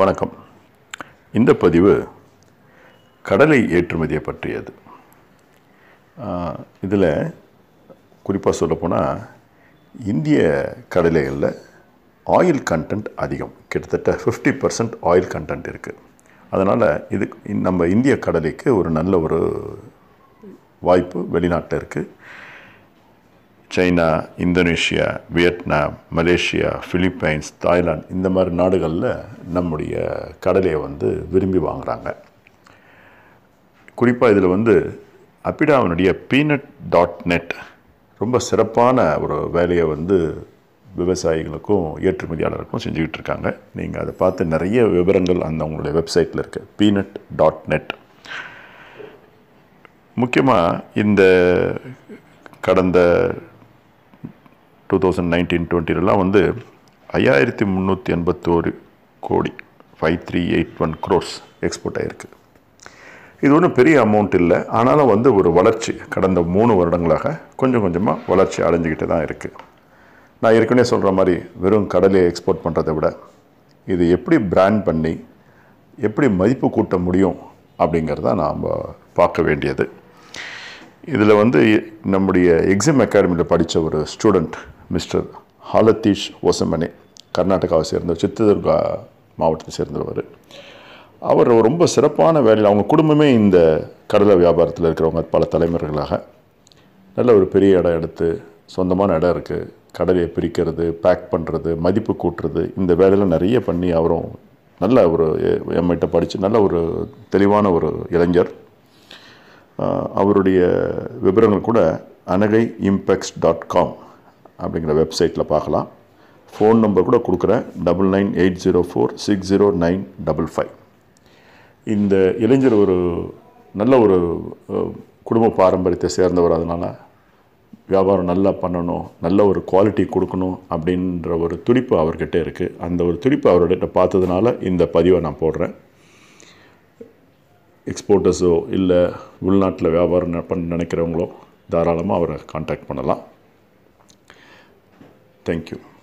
வணக்கம். இந்த பதிவு கடலை ஏற்றுமதியை பற்றியது. இதில் குறிப்பாக சொல்லப்போனால் இந்திய கடலைகளில் ஆயில் கண்டென்ட் அதிகம். கிட்டத்தட்ட ஃபிஃப்டி பர்சன்ட் ஆயில் கண்டென்ட் இருக்குது அதனால் இது நம்ம இந்திய கடலைக்கு ஒரு நல்ல ஒரு வாய்ப்பு வெளிநாட்டில் இருக்குது China Indonesia Vietnam Malaysia Philippines Thailand இந்த மாதிரி நாடுகளில் நம்முடைய கடலையை வந்து விரும்பி வாங்குகிறாங்க குறிப்பாக இதில் வந்து அப்பிடாவினுடைய பீனட் டாட் நெட் ரொம்ப சிறப்பான ஒரு வேலையை வந்து விவசாயிகளுக்கும் ஏற்றுமதியாளருக்கும் செஞ்சுக்கிட்டு இருக்காங்க. நீங்கள் அதை பார்த்து நிறைய விவரங்கள் அந்த உங்களுடைய வெப்சைட்டில் இருக்குது பீனட் டாட் நெட் முக்கியமாக இந்த கடந்த டூ தௌசண்ட் நைன்டீன் டுவெண்ட்டிலலாம் வந்து ஐயாயிரத்தி முந்நூற்றி எண்பத்தோரு கோடி five three eight one crores export ஆகிருக்கு இது ஒன்றும் பெரிய அமௌண்ட் இல்லை. ஆனாலும் வந்து ஒரு வளர்ச்சி கடந்த மூணு வருடங்களாக கொஞ்சம் கொஞ்சமாக வளர்ச்சி அடைஞ்சிக்கிட்டு தான் இருக்குது நான் ஏற்கனவே சொல்கிற மாதிரி வெறும் கடலையை எக்ஸ்போர்ட் பண்ணுறதை விட இது எப்படி பிராண்ட் பண்ணி எப்படி மதிப்பு கூட்ட முடியும் அப்படிங்கிறத நாம் பார்க்க வேண்டியது. இதில் வந்து நம்முடைய எக்ஸாம் அகாடமியில் படித்த ஒரு ஸ்டூடெண்ட் மிஸ்டர் ஹாலத்தீஷ் ஒசமனே கர்நாடகாவை சேர்ந்த சித்ததுர்கா மாவட்டத்தை சேர்ந்தவர். அவர் ரொம்ப சிறப்பான வேலையில் அவங்க குடும்பமே இந்த கடலை வியாபாரத்தில் இருக்கிறவங்க பல தலைமுறைகளாக நல்ல ஒரு பெரிய இடம் எடுத்து சொந்தமான இடம் இருக்குது கடலையை பிரிக்கிறது பேக் பண்ணுறது மதிப்பு கூட்டுறது இந்த வேலையெல்லாம் நிறைய பண்ணி அவரும் நல்ல ஒரு எம்ஐட்ட படித்து நல்ல ஒரு தெளிவான ஒரு இளைஞர். அவருடைய விவரங்கள் கூட அனகை இம்பெக்ஸ் டாட் காம் அப்படிங்கிற வெப்சைட்டில் பார்க்கலாம். ஃபோன் நம்பர் கூட கொடுக்குறேன். Double nine eight zero four six zero nine double five இந்த இளைஞர் ஒரு நல்ல ஒரு குடும்ப பாரம்பரியத்தை சேர்ந்தவர். அதனால் வியாபாரம் நல்லா பண்ணணும் நல்ல ஒரு குவாலிட்டி கொடுக்கணும் அப்படின்ற ஒரு துடிப்பு அவர்கிட்ட இருக்குது அந்த ஒரு துடிப்பு அவர்கிட்ட பார்த்ததுனால இந்த பதிவை நான் போடுறேன். எக்ஸ்போர்ட்டர்ஸோ இல்லை உள்நாட்டில் வியாபாரம் பண்ண நினைக்கிறவங்களோ தாராளமாக அவரை காண்டாக்ட் பண்ணலாம். Thank you.